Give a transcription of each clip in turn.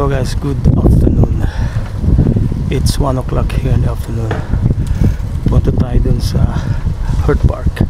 Hello guys, good afternoon. It's 1 o'clock here in the afternoon. Punta tayo dun sa Hurt Park.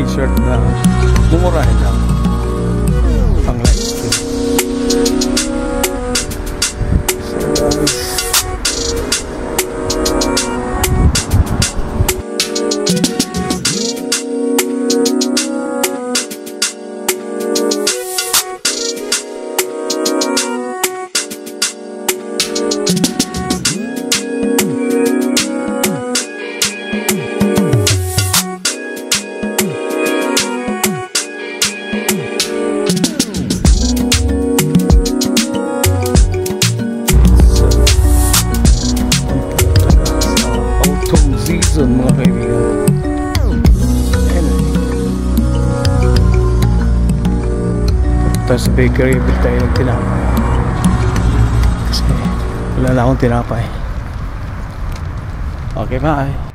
T shirt घुमो रहा tayo sa bakery, bili tayo ng tinapay. Kasi wala na akong tinapay. Okay, bye.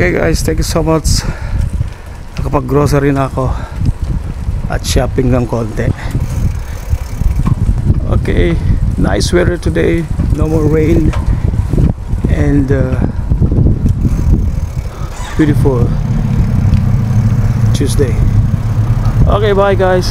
Okay guys, thank you so much. Nakapag grocery na ako at shopping ng konti. Okay, nice weather today. No more rain and uh, beautiful Tuesday. Okay, bye guys.